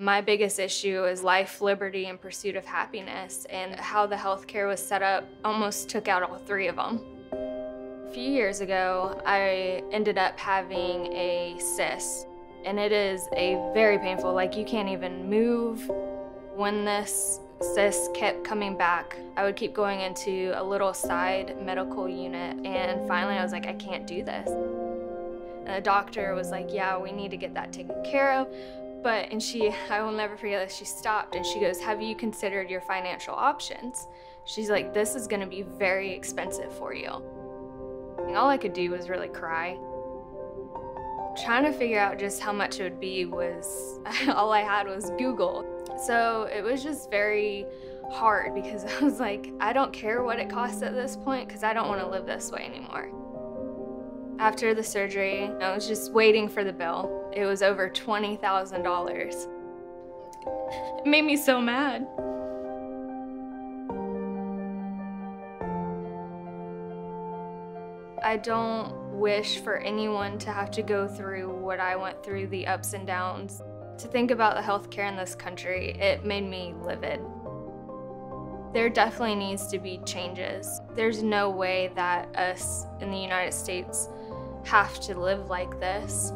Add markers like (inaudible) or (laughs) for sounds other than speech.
My biggest issue is life, liberty, and pursuit of happiness, and how the healthcare was set up almost took out all three of them. A few years ago, I ended up having a cyst, and it is a very painful, like you can't even move. When this cyst kept coming back, I would keep going into a little side medical unit, and finally I was like, I can't do this. And the doctor was like, yeah, we need to get that taken care of. But, and she, I will never forget this, she stopped and she goes, have you considered your financial options? She's like, this is gonna be very expensive for you. And all I could do was really cry. Trying to figure out just how much it would be was, (laughs) all I had was Google. So it was just very hard because (laughs) I was like, I don't care what it costs at this point because I don't want to live this way anymore. After the surgery, I was just waiting for the bill. It was over $20,000. It made me so mad. I don't wish for anyone to have to go through what I went through, the ups and downs. To think about the healthcare in this country, it made me livid. There definitely needs to be changes. There's no way that us in the United States have to live like this.